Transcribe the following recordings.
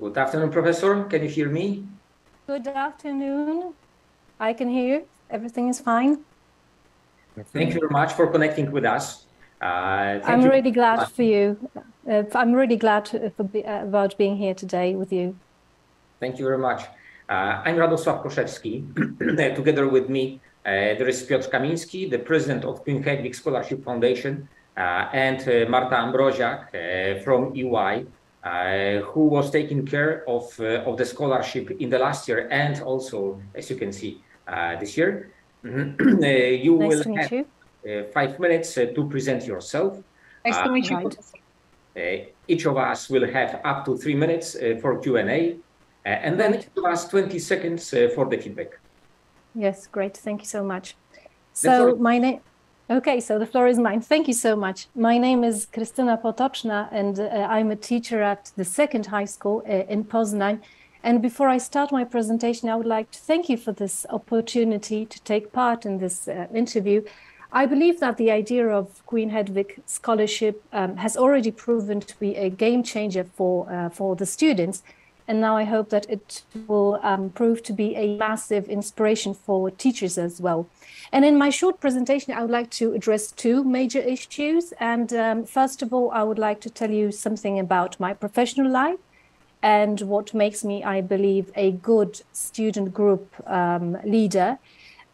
Good afternoon, Professor. Can you hear me? Good afternoon. I can hear. You. Everything is fine. Thank you very much for connecting with us. Uh, I'm you. really glad for you. Uh, I'm really glad to, be, uh, about being here today with you. Thank you very much. Uh, I'm Radosław Koszewski. Together with me, uh, there is Piotr Kamiński, the president of Queen Hedvig Scholarship Foundation, uh, and Marta Ambroziak from EY, Uh, who was taking care of, uh, of the scholarship in the last year and also, as you can see, uh, this year. Mm-hmm. you nice will have you. five minutes to present yourself. Nice to meet you. each of us will have up to three minutes for Q&A. Uh, and then it was 20 seconds uh, for the feedback. Yes, great. Thank you so much. So my name, okay, so the floor is mine. Thank you so much. My name is Krystyna Potoczna, and uh, I'm a teacher at the second high school uh, in Poznań. And before I start my presentation, I would like to thank you for this opportunity to take part in this uh, interview. I believe that the idea of Queen Hedvig Scholarship um, has already proven to be a game changer for, uh, for the students and now I hope that it will um, prove to be a massive inspiration for teachers as well. And in my short presentation, I would like to address two major issues. And um, first of all, I would like to tell you something about my professional life and what makes me, I believe, a good student group um, leader.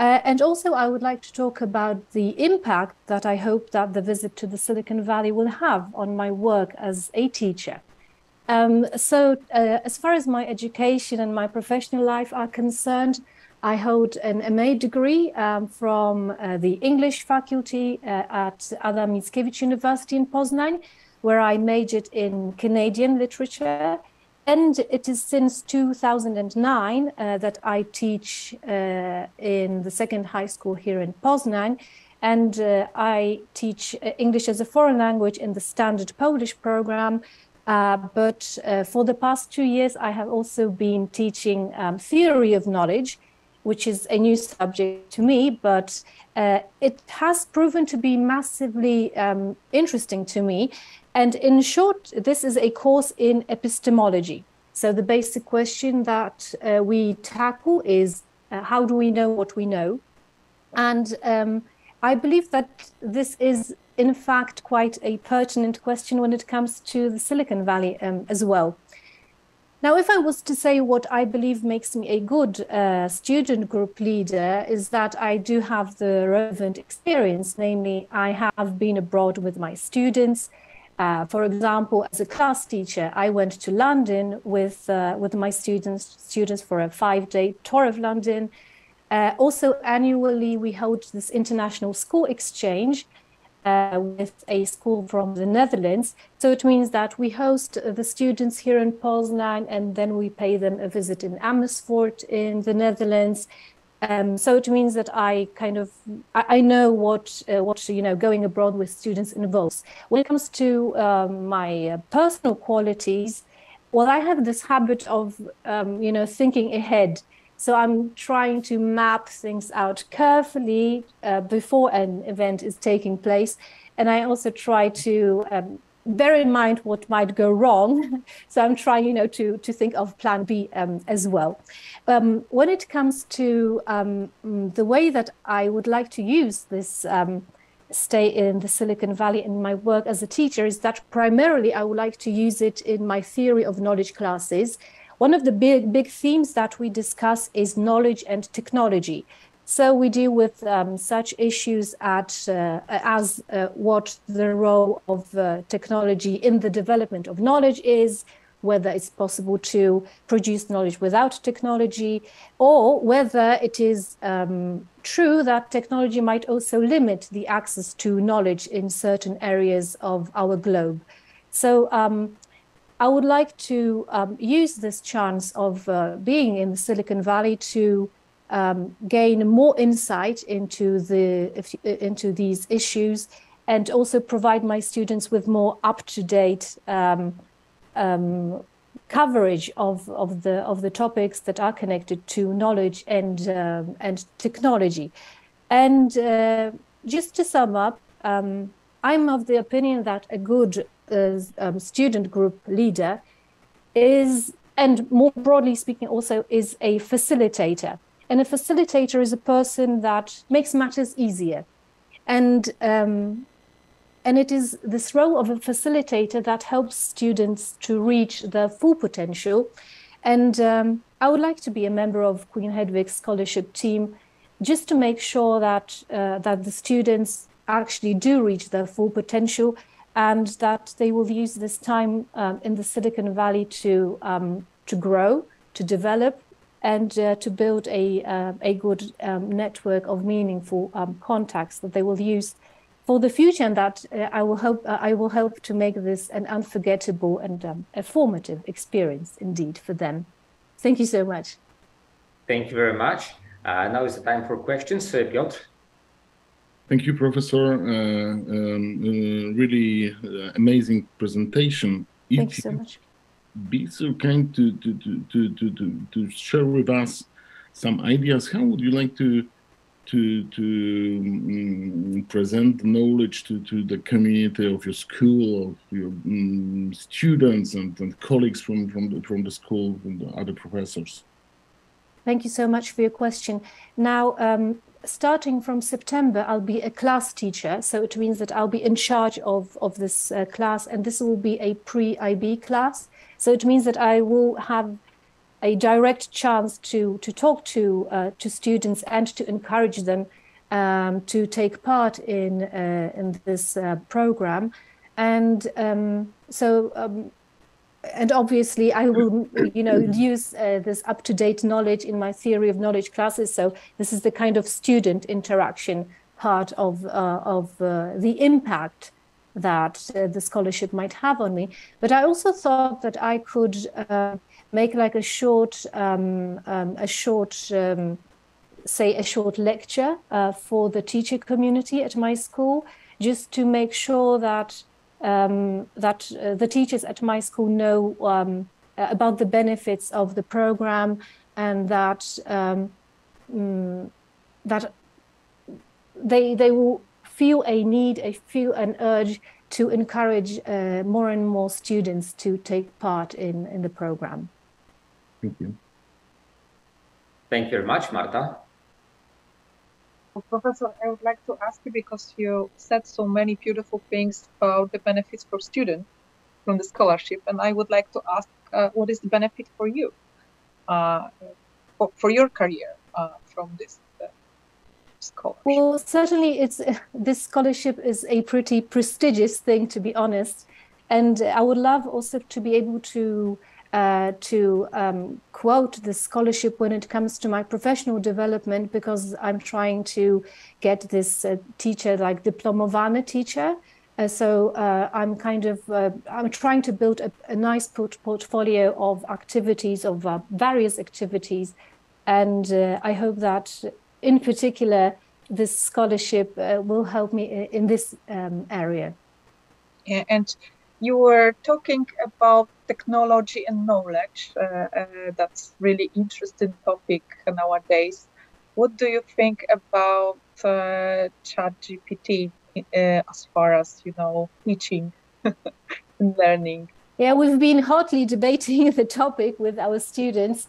Uh, and also, I would like to talk about the impact that I hope that the visit to the Silicon Valley will have on my work as a teacher. Um, so, uh, as far as my education and my professional life are concerned, I hold an MA degree um, from uh, the English faculty uh, at Adam Mickiewicz University in Poznań, where I majored in Canadian literature. And it is since 2009 uh, that I teach uh, in the second high school here in Poznań. And uh, I teach English as a foreign language in the standard Polish program uh, but uh, for the past two years, I have also been teaching um, theory of knowledge, which is a new subject to me, but uh, it has proven to be massively um, interesting to me. And in short, this is a course in epistemology. So the basic question that uh, we tackle is uh, how do we know what we know? And um, I believe that this is in fact quite a pertinent question when it comes to the Silicon Valley um, as well. Now, if I was to say what I believe makes me a good uh, student group leader, is that I do have the relevant experience. Namely, I have been abroad with my students. Uh, for example, as a class teacher, I went to London with uh, with my students students for a five day tour of London. Uh, also, annually, we hold this international school exchange, uh, with a school from the Netherlands. So it means that we host the students here in Poznan and then we pay them a visit in Amersfoort in the Netherlands. Um, so it means that I kind of I, I know what uh, what you know going abroad with students involves. When it comes to um, my uh, personal qualities, well, I have this habit of um, you know thinking ahead so I'm trying to map things out carefully uh, before an event is taking place. And I also try to um, bear in mind what might go wrong. so I'm trying, you know, to, to think of plan B um, as well. Um, when it comes to um, the way that I would like to use this um, stay in the Silicon Valley in my work as a teacher is that primarily I would like to use it in my theory of knowledge classes one of the big, big themes that we discuss is knowledge and technology. So we deal with um, such issues at, uh, as uh, what the role of uh, technology in the development of knowledge is, whether it's possible to produce knowledge without technology, or whether it is um, true that technology might also limit the access to knowledge in certain areas of our globe. So um, I would like to um, use this chance of uh, being in the Silicon Valley to um, gain more insight into the into these issues and also provide my students with more up-to-date um, um, coverage of, of the of the topics that are connected to knowledge and um, and technology. And uh, just to sum up, um, I'm of the opinion that a good um, student group leader is and more broadly speaking, also is a facilitator. And a facilitator is a person that makes matters easier. And um, and it is this role of a facilitator that helps students to reach their full potential. And um, I would like to be a member of Queen Hedvig's scholarship team just to make sure that, uh, that the students actually do reach their full potential and that they will use this time um, in the Silicon Valley to, um, to grow, to develop, and uh, to build a, uh, a good um, network of meaningful um, contacts that they will use for the future and that uh, I will help uh, I will help to make this an unforgettable and um, a formative experience indeed for them. Thank you so much. Thank you very much. Uh, now is the time for questions. Piotr. Thank you, Professor. Uh, um, uh, really amazing presentation. Thank if you so much. Be so kind to, to, to, to, to, to share with us some ideas. How would you like to to to um, present knowledge to, to the community of your school, of your um, students and, and colleagues from from the, from the school and the other professors? Thank you so much for your question. Now, um, starting from September, I'll be a class teacher. So it means that I'll be in charge of, of this uh, class, and this will be a pre-IB class. So it means that I will have a direct chance to to talk to uh, to students and to encourage them um, to take part in uh, in this uh, program, and um, so. Um, and obviously, I will, you know, use uh, this up-to-date knowledge in my theory of knowledge classes. So this is the kind of student interaction part of uh, of uh, the impact that the scholarship might have on me. But I also thought that I could make like a short, um, um, a short, um, say a short lecture uh, for the teacher community at my school, just to make sure that um, that uh, the teachers at my school know um, about the benefits of the program and that um, mm, that they they will feel a need, a feel an urge to encourage uh, more and more students to take part in, in the program. Thank you. Thank you very much, Marta. Well, Professor, I would like to ask you because you said so many beautiful things about the benefits for students from the scholarship, and I would like to ask, uh, what is the benefit for you, uh, for, for your career uh, from this uh, scholarship? Well, certainly, it's this scholarship is a pretty prestigious thing, to be honest, and I would love also to be able to uh, to um, quote the scholarship when it comes to my professional development because I'm trying to get this uh, teacher like diplomovana teacher. Uh, so uh, I'm kind of uh, I'm trying to build a, a nice port portfolio of activities of uh, various activities, and I hope that in particular this scholarship will help me in, this um, area. Yeah, and you were talking about technology and knowledge. Uh, uh, that's really interesting topic nowadays. What do you think about uh, ChatGPT uh, as far as you know teaching and learning? Yeah, we've been hotly debating the topic with our students,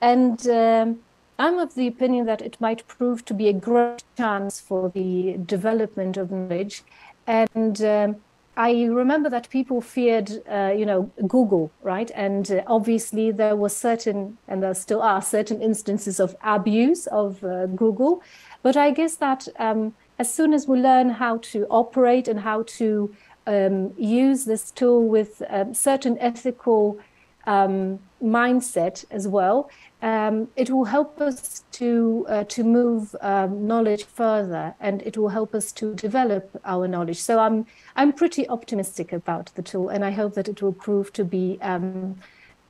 and um, I'm of the opinion that it might prove to be a great chance for the development of knowledge, and um, I remember that people feared, uh, you know, Google, right? And uh, obviously there were certain, and there still are certain instances of abuse of uh, Google. But I guess that um, as soon as we learn how to operate and how to um, use this tool with um, certain ethical um, mindset as well, um, it will help us to uh, to move um, knowledge further, and it will help us to develop our knowledge. So I'm I'm pretty optimistic about the tool, and I hope that it will prove to be um,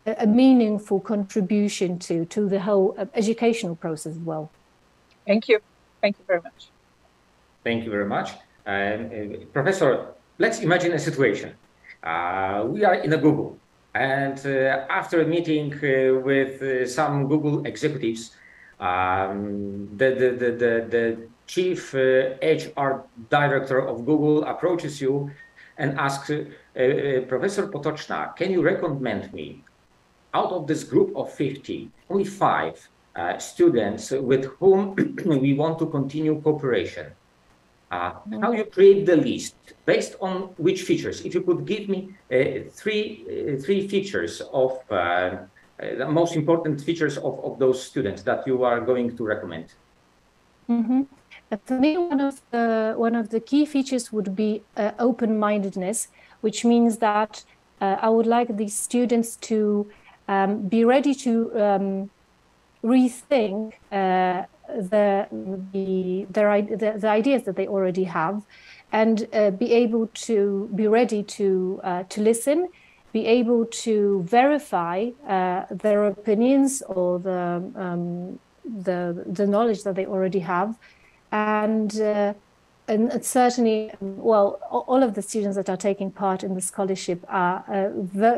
a, a, meaningful contribution to to the whole uh, educational process as well. Thank you. Thank you very much. Thank you very much, uh, Professor. Let's imagine a situation. Uh, we are in a Google and uh, after a meeting uh, with uh, some Google executives, um, the, the, the, the, the chief HR director of Google approaches you and asks, Professor Potoczna, can you recommend me out of this group of 50, only five uh, students with whom we want to continue cooperation. Uh, how you create the list based on which features? If you could give me uh, three uh, three features of uh, uh, the most important features of, of those students that you are going to recommend. Mm -hmm. For me, one of the one of the key features would be open-mindedness, which means that I would like these students to um, be ready to um, rethink uh, the, the, the, the, ideas that they already have and uh, be able to be ready to, uh, to listen, be able to verify uh, their opinions or the, um, the, the knowledge that they already have. And and certainly, well, all of the students that are taking part in the scholarship are uh,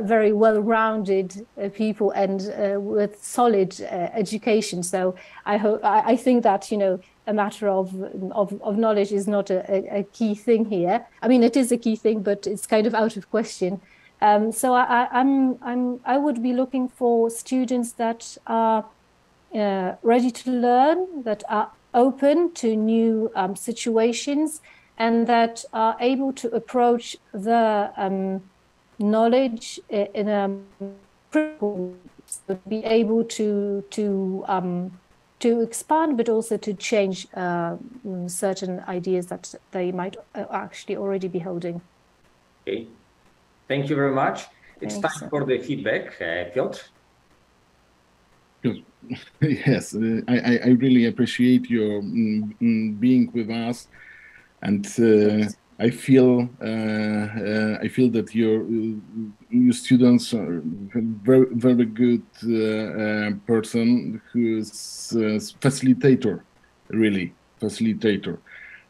very well-rounded uh, people and uh, with solid uh, education. So I hope I, I, think that you know a matter of of, of knowledge is not a, a, key thing here. I mean, it is a key thing, but it's kind of out of question. Um, so I, I'm I'm I would be looking for students that are uh, ready to learn, that are open to new um, situations and that are able to approach the um, knowledge in a critical be able to to um, to expand, but also to change uh, certain ideas that they might uh, actually already be holding. Okay, thank you very much. It's Thanks. time for the feedback, uh, Piotr. yes, uh, I, I really appreciate your mm, mm, being with us, and uh, I feel uh, uh, I feel that your uh, your students are very very good uh, person who's facilitator, really facilitator,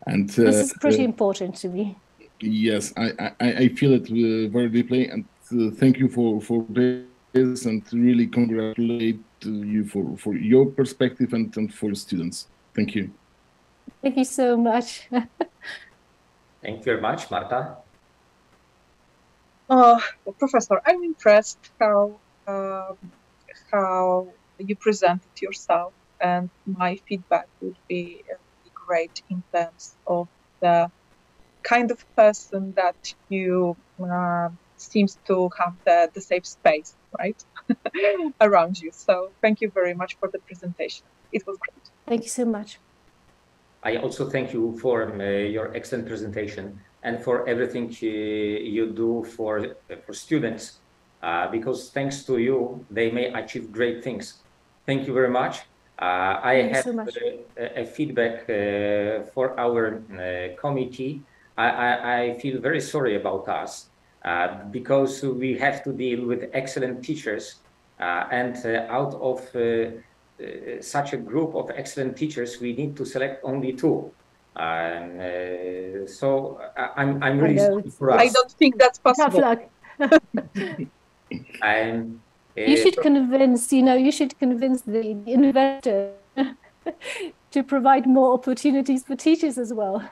and this is pretty important to me. Yes, I I, I feel it very deeply, and thank you for for this, and really congratulate you for, for your perspective and, and for students. Thank you. Thank you so much. Thank you very much, Marta. Uh, Professor, I'm impressed how uh, how you presented yourself, and my feedback would be great in terms of the kind of person that you uh, seems to have the, the safe space, right? around you. So thank you very much for the presentation. It was great. Thank you so much. I also thank you for um, uh, your excellent presentation and for everything uh, you do for, uh, for students, uh, because thanks to you, they may achieve great things. Thank you very much. Uh, I thank have so a, a, feedback uh, for our committee. I, I, I feel very sorry about us uh, because we have to deal with excellent teachers. Uh, and uh, out of such a group of excellent teachers, we need to select only two. And so I'm, I'm really sorry for us. I don't think that's possible. and, you should convince, you know, you should convince the investor to provide more opportunities for teachers as well.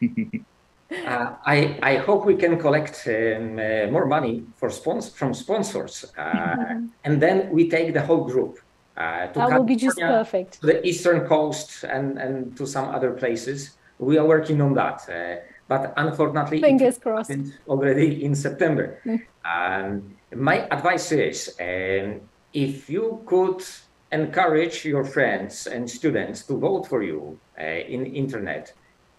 Uh, I, I hope we can collect um, uh, more money for spons- from sponsors, uh, mm-hmm. and then we take the whole group uh, to that be just perfect. To the eastern coast and, and to some other places. We are working on that, uh, but unfortunately, fingers crossed. Already in September. Mm. Um, my advice is, um, if you could encourage your friends and students to vote for you uh, in internet.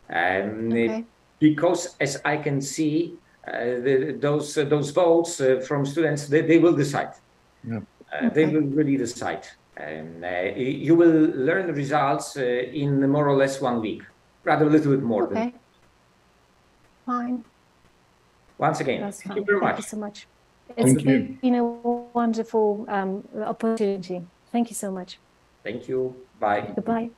Um, okay because as I can see, uh, the, those uh, those votes uh, from students, they, they will decide. Yeah. Okay. They will really decide. And you will learn the results in more or less one week, rather a little bit more. Okay. Than... Fine. Once again, That's thank fine. you very much. Thank you so much. It's been a wonderful um, opportunity. Thank you so much. Thank you. Bye. Goodbye.